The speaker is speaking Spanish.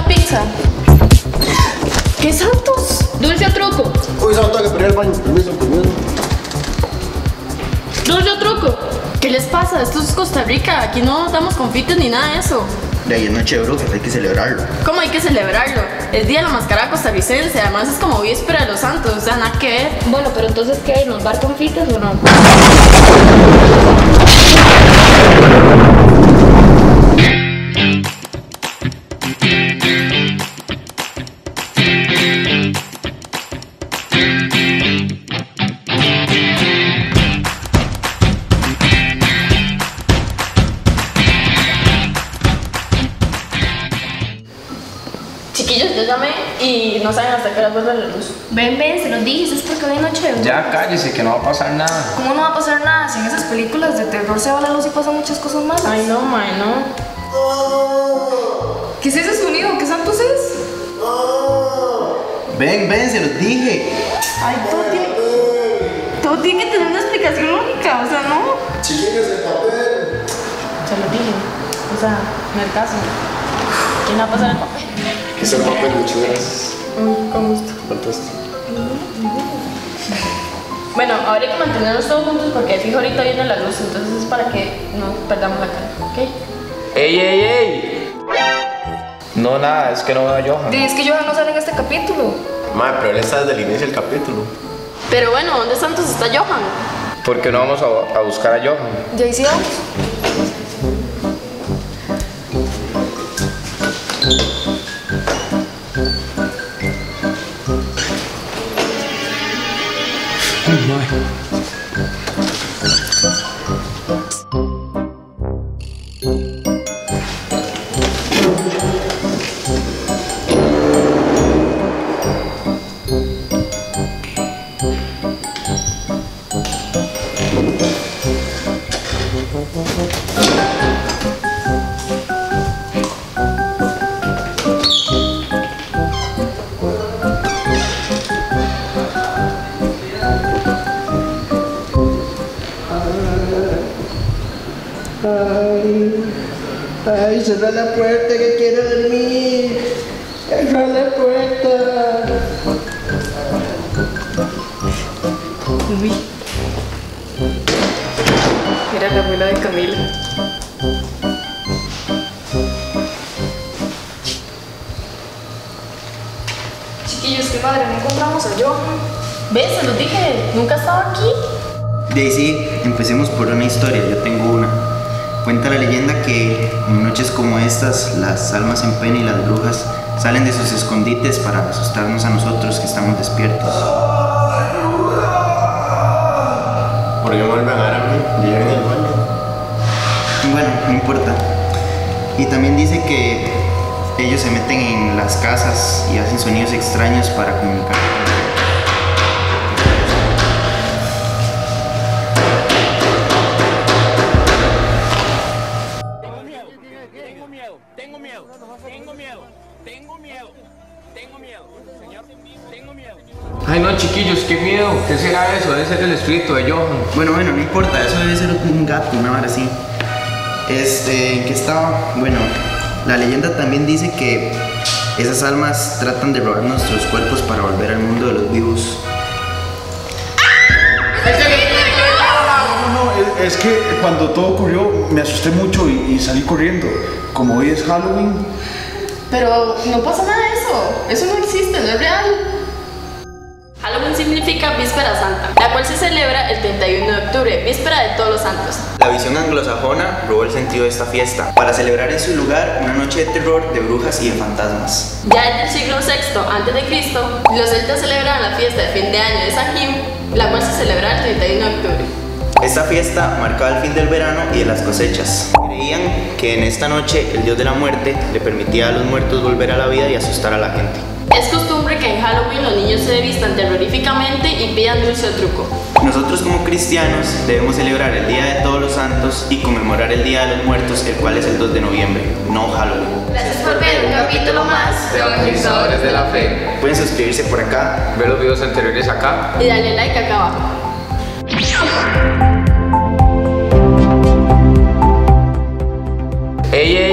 una pizza. ¿Qué santos? Dulce o truco. Uy, tengo que pedir el baño. Permiso, permiso. Dulce o truco. ¿Qué les pasa? Esto es Costa Rica. Aquí no damos confites ni nada de eso. De ahí es noche de brujas, hay que celebrarlo. ¿Cómo hay que celebrarlo? Es día de la mascarada costarricense. Además es como víspera de los santos. O sea, nada que ver. Bueno, pero entonces, ¿qué? ¿Nos dar confites o no? Chiquillos, yo llamé y no saben hasta qué hora vuelve la luz. Ven, ven, se los dije, eso es porque hoy es noche de. Ya cállese, que no va a pasar nada. ¿Cómo no va a pasar nada? Si en esas películas de terror se va la luz y pasan muchas cosas malas. Ay, no, mae, no. ¿Qué es ese sonido? ¿Qué santos es? Ven, ven, se los dije. Ay, todo tiene, todo tiene que tener una explicación lógica. O sea, no. Chiquillos, el papel. Se lo dije. O sea, en el caso. ¿Quién va a pasar el papel? El papel, muchas gracias. Con gusto. Fantástico. Bueno, ahora hay que mantenernos todos juntos porque fijo ahorita viene la luz, entonces es para que no perdamos la cara, ¿ok? ¡Ey, ey, ey! No, nada, es que no veo a Johan. Es que Johan no sale en este capítulo. Madre, pero él está desde el inicio del capítulo. Pero bueno, ¿dónde está entonces está Johan? ¿Por qué no vamos a, a buscar a Johan? Ya ahí sí vamos. Ay, cerra la puerta que quiero dormir. Cerra la puerta. Uy. Mira la abuela de Camila. Chiquillos, qué madre, no encontramos a Johan. ¿Ves? Se los dije, nunca estaba aquí. Daisy, empecemos por una historia, yo tengo una. Cuenta la leyenda que en noches como estas, las almas en pena y las brujas salen de sus escondites para asustarnos a nosotros que estamos despiertos. ¿Por qué vuelven a mí? Llegan el baño. Bueno, no importa. Y también dice que ellos se meten en las casas y hacen sonidos extraños para comunicar. Tengo miedo, tengo miedo, señor, tengo miedo. Ay, no, chiquillos, qué miedo. ¿Qué será eso? Debe ser el espíritu de Johan. Bueno, bueno, no importa, eso debe ser un gato, una vara así. Este, ¿en qué estaba? Bueno, la leyenda también dice que esas almas tratan de robar nuestros cuerpos para volver al mundo de los vivos. No, es que cuando todo ocurrió me asusté mucho y, y salí corriendo. Como hoy es Halloween, Pero no pasa nada de eso. Eso no existe, no es real. Halloween significa Víspera Santa, la cual se celebra el 31 de octubre, víspera de todos los santos. La visión anglosajona robó el sentido de esta fiesta para celebrar en su lugar una noche de terror de brujas y de fantasmas. Ya desde el siglo VI antes de Cristo, los celtas celebraban la fiesta de fin de año de Samhain, la cual se celebra el 31 de octubre. Esta fiesta marcaba el fin del verano y de las cosechas. Creían que en esta noche el dios de la muerte le permitía a los muertos volver a la vida y asustar a la gente. Es costumbre que en Halloween los niños se vistan terroríficamente y pidan dulce o truco. Nosotros como cristianos debemos celebrar el Día de Todos los Santos y conmemorar el Día de los Muertos, el cual es el 2 de noviembre, no Halloween. Gracias por ver un capítulo más De Evangelizadores de la Fe. Pueden suscribirse por acá. Ve los videos anteriores acá. y dale like acá abajo. Ey ey